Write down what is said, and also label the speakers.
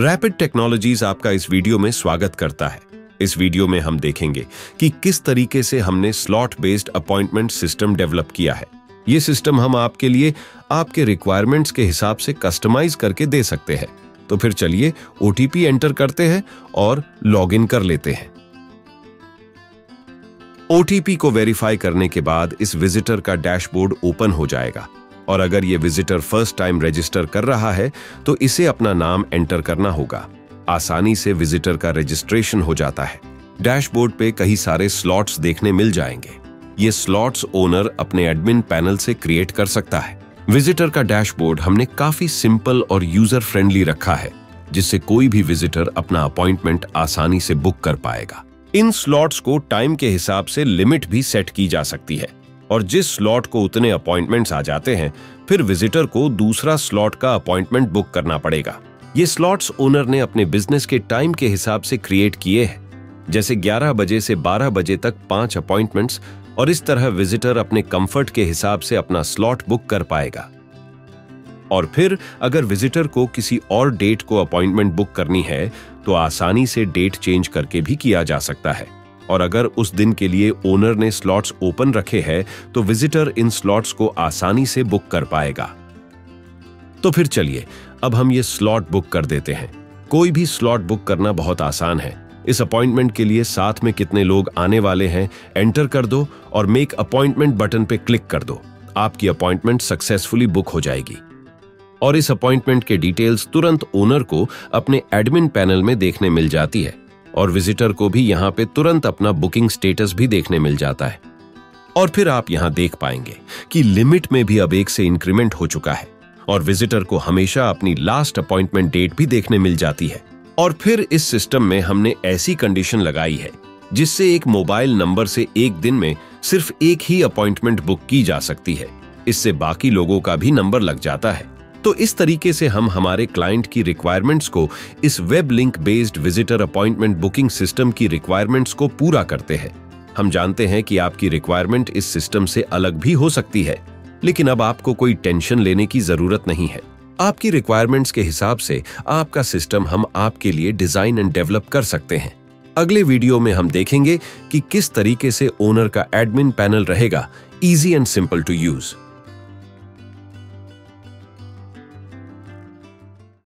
Speaker 1: Rapid technologies आपका इस video में स्वागत करता है। इस वीडियो में हम देखेंगे कि किस तरीके से हमने slot based appointment system develop किया है। ये सिस्टम हम आपके लिए आपके रिक्वायरमेंट्स के हिसाब से कस्टमाइज करके दे सकते हैं। तो फिर चलिए ओटीपी एंटर करते हैं और लॉग इन कर लेते हैं। ओटीपी को वेरीफाई करने के बाद इस विजिटर का डैशबोर्ड ओपन हो जाएगा। और अगर ये विजिटर फ़र्स्ट टाइम रजिस्टर कर रहा है तो इसे अपना नाम एंटर करना होगा। आसानी से विजिटर का रजिस्ट्रेशन हो जाता है। डैशबोर्ड पे कई सारे स्लॉट्स देखने मिल जाएँगे। ये स्लॉट्स ओनर अपने एडमिन पैनल से क्रिएट कर सकता है। विजिटर का डैशबोर्ड हमने काफ़ी सिंपल और यूज़र फ्रेंडली रखा है, जिससे कोई भी विजिटर अपना अपॉइंटमेंट आसानी से बुक कर पाएगा। इन स्लॉट्स को टाइम के हिसाब से लिमिट भी सेट की जा सकती है। और जिस स्लॉट को उतने अपॉइंटमेंट्स आ जाते हैं, फिर विजिटर को दूसरा स्लॉट का अपॉइंटमेंट बुक करना पड़ेगा। ये स्लॉट्स ओनर ने अपने बिज़नेस के टाइम के हिसाब से क्रिएट किए हैं। जैसे 11 बजे से 12 बजे तक पाँच अपॉइंटमेंट्स और इस तरह विजिटर अपने कंफर्ट के हिसाब से अपना स्लॉट बुक कर पाएगा। और फिर अगर विजिटर को किसी और डेट को अपॉइंटमेंट बुक करनी है तो आसानी से डेट चेंज करके भी किया जा सकता है। और अगर उस दिन के लिए ओनर ने स्लॉट्स ओपन रखे हैं तो विजिटर इन स्लॉट्स को आसानी से बुक कर पाएगा। तो फिर चलिए, अब हम ये स्लॉट बुक कर देते हैं। कोई भी स्लॉट बुक करना बहुत आसान है। इस अपॉइंटमेंट के लिए साथ में कितने लोग आने वाले हैं एंटर कर दो और मेक अपॉइंटमेंट बटन पे क्लिक कर दो। आपकी अपॉइंटमेंट सक्सेसफुली बुक हो जाएगी। और इस अपॉइंटमेंट के डिटेल्स तुरंत ओनर को अपने एडमिन पैनल में देखने मिल जाती है। और विजिटर को भी यहाँ पे तुरंत अपना बुकिंग स्टेटस भी देखने मिल जाता है। और फिर आप यहाँ देख पाएँगे कि लिमिट में भी अब एक से इंक्रीमेंट हो चुका है और विजिटर को हमेशा अपनी लास्ट अपॉइंटमेंट डेट भी देखने मिल जाती है। और फिर इस सिस्टम में हमने ऐसी कंडीशन लगाई है, जिससे एक मोबाइल नंबर से एक दिन में सिर्फ़ एक ही अपॉइंटमेंट बुक की जा सकती है। इससे बाकी लोगों का भी नंबर लग जाता है। तो इस तरीके से हम हमारे क्लाइंट की रिक्वायरमेंट्स को इस web link based visitor appointment booking system की रिक्वायरमेंट्स को पूरा करते हैं। हम जानते हैं कि आपकी रिक्वायरमेंट इस सिस्टम से अलग भी हो सकती है, लेकिन अब आपको कोई टेंशन लेने की ज़रूरत नहीं है। आपकी रिक्वायरमेंट्स के हिसाब से आपका सिस्टम हम आपके लिए डिज़ाइन एंड डेवलप कर सकते हैं। अगले वीडियो में हम देखेंगे कि किस तरीके से ओनर का एडमिन पैनल रहेगा easy and simple to use